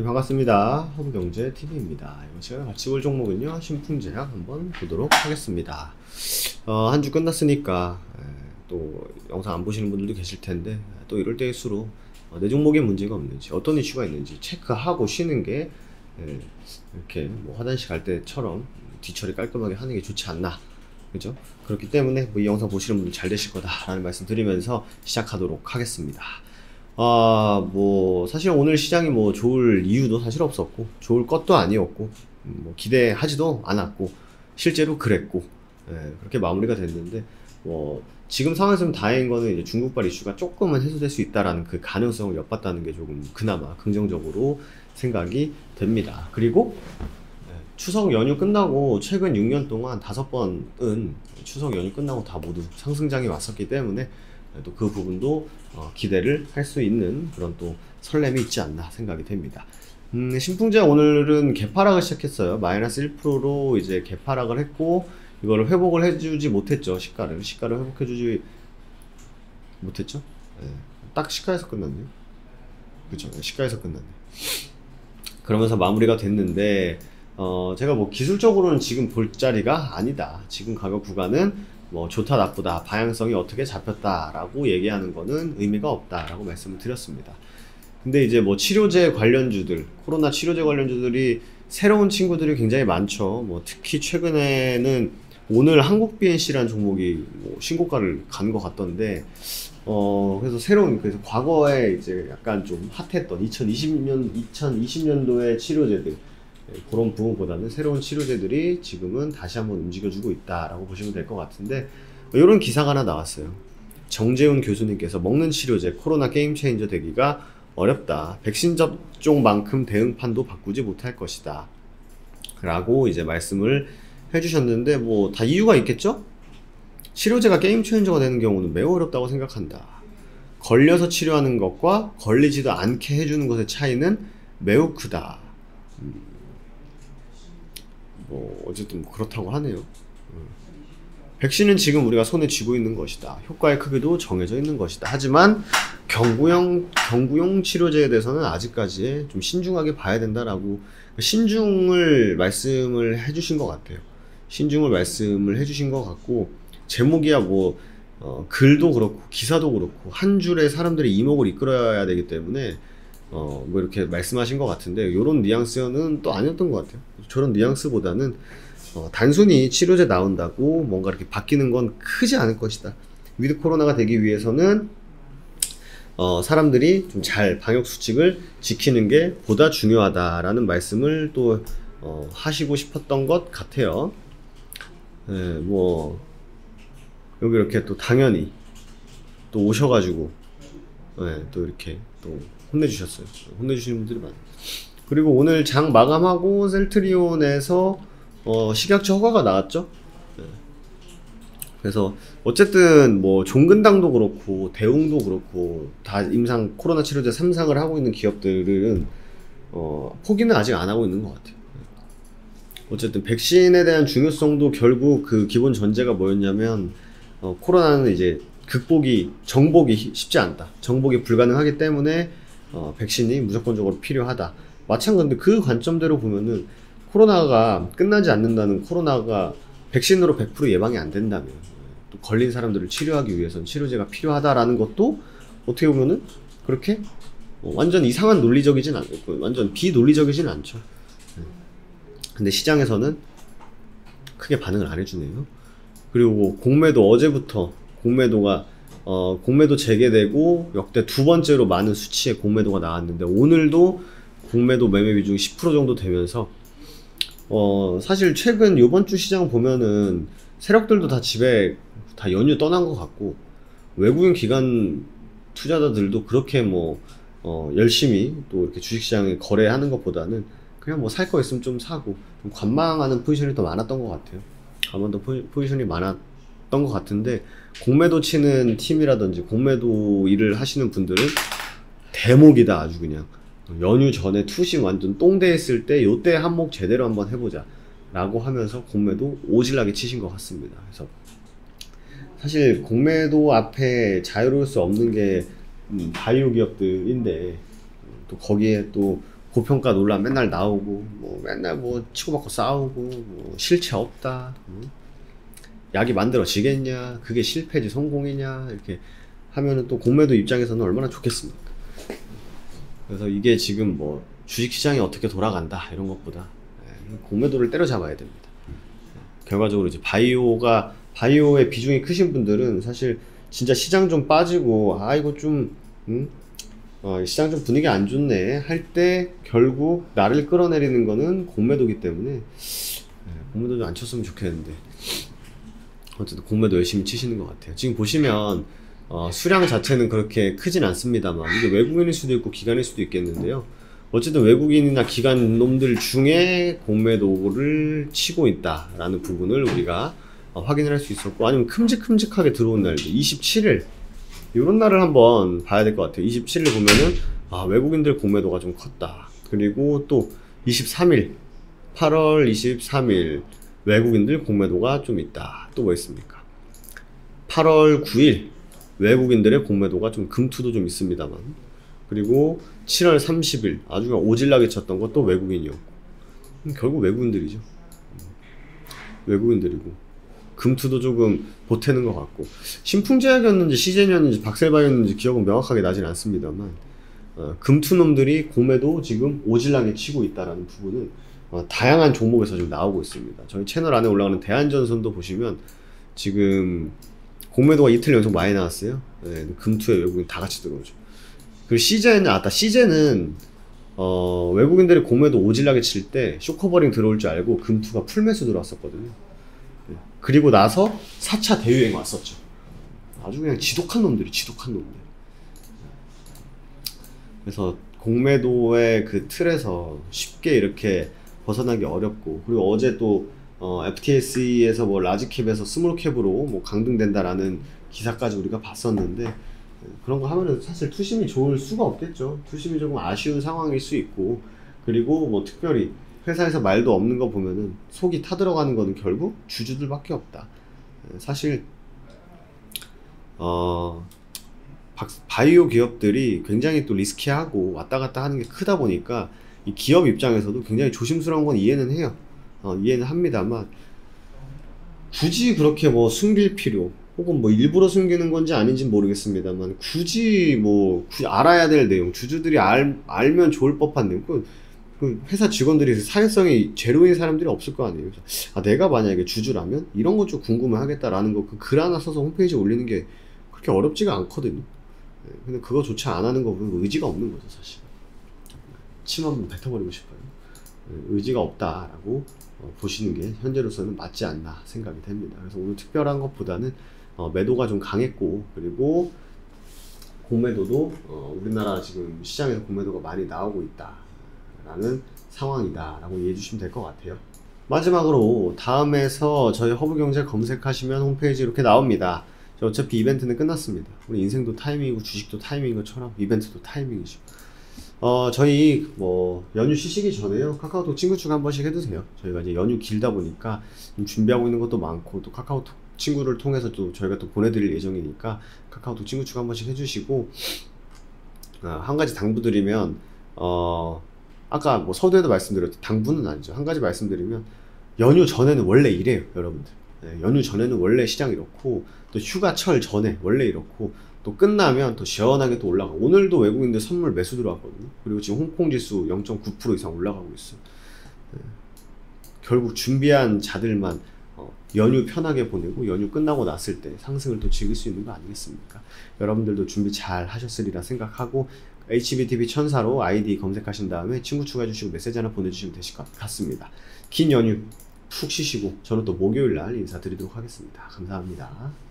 네, 반갑습니다. 허브경제 TV입니다. 이번 시간에 같이 볼 종목은요, 신풍제약 한번 보도록 하겠습니다. 어, 한 주 끝났으니까, 에, 또 영상 안 보시는 분들도 계실 텐데, 또 이럴 때일수록 어, 내 종목에 문제가 없는지, 어떤 이슈가 있는지 체크하고 쉬는 게, 에, 이렇게 뭐 화장실 갈 때처럼 뒤처리 깔끔하게 하는 게 좋지 않나. 그죠? 그렇기 때문에 뭐 이 영상 보시는 분들 잘 되실 거다라는 말씀 드리면서 시작하도록 하겠습니다. 아, 뭐, 사실 오늘 시장이 뭐 좋을 이유도 사실 없었고, 좋을 것도 아니었고, 음, 뭐 기대하지도 않았고, 실제로 그랬고, 예, 그렇게 마무리가 됐는데, 뭐, 지금 상황에서는 다행인 거는 이제 중국발 이슈가 조금은 해소될 수 있다라는 그 가능성을 엿봤다는 게 조금 그나마 긍정적으로 생각이 됩니다. 그리고 예, 추석 연휴 끝나고 최근 6년 동안 다섯 번은 추석 연휴 끝나고 다 모두 상승장이 왔었기 때문에 또 그 부분도 어, 기대를 할 수 있는 그런 또 설렘이 있지 않나 생각이 됩니다. 음, 신풍제 오늘은 개파락을 시작했어요. 마이너스 1%로 이제 개파락을 했고 이거를 회복을 해주지 못했죠. 시가를 시가를 회복해주지 못했죠. 예, 딱 시가에서 끝났네요. 그렇죠. 시가에서 끝났네. 그러면서 마무리가 됐는데 어, 제가 뭐 기술적으로는 지금 볼 자리가 아니다. 지금 가격 구간은 뭐 좋다 나쁘다 방향성이 어떻게 잡혔다라고 얘기하는 거는 의미가 없다라고 말씀을 드렸습니다. 근데 이제 뭐 치료제 관련주들 코로나 치료제 관련주들이 새로운 친구들이 굉장히 많죠. 뭐 특히 최근에는 오늘 한국 BNC라는 종목이 뭐 신고가를 간 것 같던데 어 그래서 새로운 그래서 과거에 이제 약간 좀 핫했던 2020년 2020년도의 치료제들 예, 그런 부분보다는 새로운 치료제들이 지금은 다시 한번 움직여주고 있다라고 보시면 될 것 같은데 이런 기사가 하나 나왔어요. 정재훈 교수님께서 먹는 치료제 코로나 게임 체인저 되기가 어렵다. 백신 접종만큼 대응판도 바꾸지 못할 것이다. 라고 이제 말씀을 해주셨는데 뭐 다 이유가 있겠죠? 치료제가 게임 체인저가 되는 경우는 매우 어렵다고 생각한다. 걸려서 치료하는 것과 걸리지도 않게 해주는 것의 차이는 매우 크다. 음. 뭐 어쨌든 그렇다고 하네요. 음. 백신은 지금 우리가 손에 쥐고 있는 것이다. 효과의 크기도 정해져 있는 것이다. 하지만 경구용 경구용 치료제에 대해서는 아직까지 좀 신중하게 봐야 된다라고 신중을 말씀을 해주신 것 같아요. 신중을 말씀을 해주신 것 같고 제목이야 뭐 어, 글도 그렇고 기사도 그렇고 한 줄에 사람들의 이목을 이끌어야 되기 때문에 어, 뭐 이렇게 말씀하신 것 같은데 요런 뉘앙스는 또 아니었던 것 같아요. 저런 뉘앙스보다는 어, 단순히 치료제 나온다고 뭔가 이렇게 바뀌는 건 크지 않을 것이다. 위드 코로나가 되기 위해서는 어, 사람들이 좀 잘 방역 수칙을 지키는 게 보다 중요하다라는 말씀을 또 어, 하시고 싶었던 것 같아요. 네, 뭐 여기 이렇게 또 당연히 또 오셔가지고 네, 또 이렇게 또 혼내주셨어요. 혼내주시는 분들이 많아요. 그리고 오늘 장 마감하고 셀트리온에서 어, 식약처 허가가 나왔죠. 네. 그래서 어쨌든 뭐 종근당도 그렇고 대웅도 그렇고 다 임상 코로나 치료제 3상을 하고 있는 기업들은 어, 포기는 아직 안 하고 있는 것 같아요. 어쨌든 백신에 대한 중요성도 결국 그 기본 전제가 뭐였냐면 어, 코로나는 이제 극복이 정복이 쉽지 않다. 정복이 불가능하기 때문에 어, 백신이 무조건적으로 필요하다. 마찬가지인데 그 관점대로 보면은 코로나가 끝나지 않는다는 코로나가 백신으로 100% 예방이 안 된다면 또 걸린 사람들을 치료하기 위해서는 치료제가 필요하다라는 것도 어떻게 보면은 그렇게 어, 완전 이상한 논리적이진 않고 완전 비논리적이진 않죠. 네. 근데 시장에서는 크게 반응을 안 해주네요. 그리고 공매도 어제부터 공매도가 어, 공매도 재개되고 역대 두 번째로 많은 수치의 공매도가 나왔는데 오늘도 공매도 매매 비중이 10% 정도 되면서 어, 사실 최근 요번 주 시장 보면은 세력들도 다 집에 다 연휴 떠난 것 같고 외국인 기관 투자자들도 그렇게 뭐 어, 열심히 또 이렇게 주식시장에 거래하는 것보다는 그냥 뭐 살 거 있으면 좀 사고 좀 관망하는 포지션이 더 많았던 것 같아요. 아마 더 포지션이 많았던 것 같은데 공매도 치는 팀이라든지 공매도 일을 하시는 분들은 대목이다 아주 그냥 연휴 전에 투심 완전 똥대 했을 때 요때 한몫 제대로 한번 해보자 라고 하면서 공매도 오질나게 치신 것 같습니다 그래서 사실 공매도 앞에 자유로울 수 없는 게 음, 바이오 기업들인데 또 거기에 또 고평가 논란 맨날 나오고 뭐 맨날 뭐 치고받고 싸우고 뭐 실체 없다. 음? 약이 만들어지겠냐? 그게 실패지 성공이냐? 이렇게 하면은 또 공매도 입장에서는 얼마나 좋겠습니까? 그래서 이게 지금 뭐 주식 시장이 어떻게 돌아간다 이런 것보다 예, 공매도를 때려잡아야 됩니다. 결과적으로 이제 바이오가 바이오의 비중이 크신 분들은 사실 진짜 시장 좀 빠지고 아 이거 좀 음? 어, 시장 좀 분위기 안 좋네 할 때 결국 나를 끌어내리는 거는 공매도기 때문에 예, 공매도 좀 안 쳤으면 좋겠는데 어쨌든 공매도 열심히 치시는 것 같아요. 지금 보시면 어, 수량 자체는 그렇게 크진 않습니다만 이게 외국인일 수도 있고 기관일 수도 있겠는데요. 어쨌든 외국인이나 기관 놈들 중에 공매도를 치고 있다라는 부분을 우리가 어, 확인을 할 수 있었고 아니면 큼직큼직하게 들어온 날도 27일 이런 날을 한번 봐야 될 것 같아요. 27일 보면은 아, 외국인들 공매도가 좀 컸다. 그리고 또 23일 8월 23일 외국인들 공매도가 좀 있다. 또 뭐 있습니까? 8월 9일 외국인들의 공매도가 좀 금투도 좀 있습니다만 그리고 7월 30일 아주 오질나게 쳤던 것도 외국인이었고 음, 결국 외국인들이죠. 음, 외국인들이고 금투도 조금 보태는 것 같고 신풍제약이었는지 시제니였는지 박셀바였는지 기억은 명확하게 나진 않습니다만 어, 금투놈들이 공매도 지금 오질나게 치고 있다라는 부분은 어, 다양한 종목에서 지금 나오고 있습니다. 저희 채널 안에 올라가는 대한전선도 보시면 지금 공매도가 이틀 연속 많이 나왔어요. 네, 금투에 외국인 다 같이 들어오죠. 그리고 시제는 아따 시제는 어, 외국인들이 공매도 오질나게 칠 때 short covering 들어올 줄 알고 금투가 풀매수 들어왔었거든요. 네. 그리고 나서 4차 대유행 왔었죠. 아주 그냥 지독한 놈들이 지독한 놈들. 그래서 공매도의 그 틀에서 쉽게 이렇게 벗어나기 어렵고 그리고 어제 또 어, FTSE에서 뭐 large cap에서 small cap으로 뭐 강등된다라는 기사까지 우리가 봤었는데 예, 그런 거 하면은 사실 투심이 좋을 수가 없겠죠. 투심이 조금 아쉬운 상황일 수 있고 그리고 뭐 특별히 회사에서 말도 없는 거 보면은 속이 타들어가는 거는 결국 주주들밖에 없다. 예, 사실 어 바이오 기업들이 굉장히 또 리스키하고 왔다 갔다 하는 게 크다 보니까 이 기업 입장에서도 굉장히 조심스러운 건 이해는 해요. 어, 이해는 합니다만 굳이 그렇게 뭐 숨길 필요 혹은 뭐 일부러 숨기는 건지 아닌지 모르겠습니다만 굳이 뭐 굳이 알아야 될 내용 주주들이 알, 알면 좋을 법한 내용 그, 그 회사 직원들이 사회성이 제로인 사람들이 없을 거 아니에요. 아 내가 만약에 주주라면 이런 것 좀 궁금해 하겠다라는 거 그 글 하나 써서 홈페이지에 올리는 게 그렇게 어렵지가 않거든요. 네, 근데 그거조차 안 하는 거 보면 의지가 없는 거죠 사실. 침 한번 뱉어버리고 싶어요. 네, 의지가 없다라고 어, 보시는 게 현재로서는 맞지 않나 생각이 됩니다. 그래서 오늘 특별한 것보다는 어, 매도가 좀 강했고 그리고 공매도도 어, 우리나라 지금 시장에서 공매도가 많이 나오고 있다라는 상황이다라고 이해해 주시면 될 것 같아요. 마지막으로 다음에서 저희 허브경제 검색하시면 홈페이지 이렇게 나옵니다. 어차피 이벤트는 끝났습니다. 우리 인생도 타이밍이고 주식도 타이밍인 것처럼 이벤트도 타이밍이죠. 어, 저희 뭐 연휴 쉬시기 전에요. 카카오톡 친구 추가 한 번씩 해두세요. 저희가 이제 연휴 길다 보니까 준비하고 있는 것도 많고 또 카카오톡 친구를 통해서 또 저희가 또 보내드릴 예정이니까 카카오톡 친구 추가 한 번씩 해주시고 어, 한 가지 당부드리면 어, 아까 뭐 서두에도 말씀드렸듯이 당부는 아니죠. 한 가지 말씀드리면 연휴 전에는 원래 이래요, 여러분들. 네, 연휴 전에는 원래 시장 이렇고 또 휴가철 전에 원래 이렇고 또 끝나면 또 시원하게 또 올라가. 오늘도 외국인들 선물 매수 들어왔거든요. 그리고 지금 홍콩 지수 0.9% 이상 올라가고 있어. 네. 결국 준비한 자들만 어, 연휴 편하게 보내고 연휴 끝나고 났을 때 상승을 또 즐길 수 있는 거 아니겠습니까? 여러분들도 준비 잘 하셨으리라 생각하고 HBTV 천사로 아이디 검색하신 다음에 친구 추가해 주시고 메시지 하나 보내주시면 되실 것 같습니다. 긴 연휴 푹 쉬시고 저는 또 목요일 날 인사드리도록 하겠습니다. 감사합니다.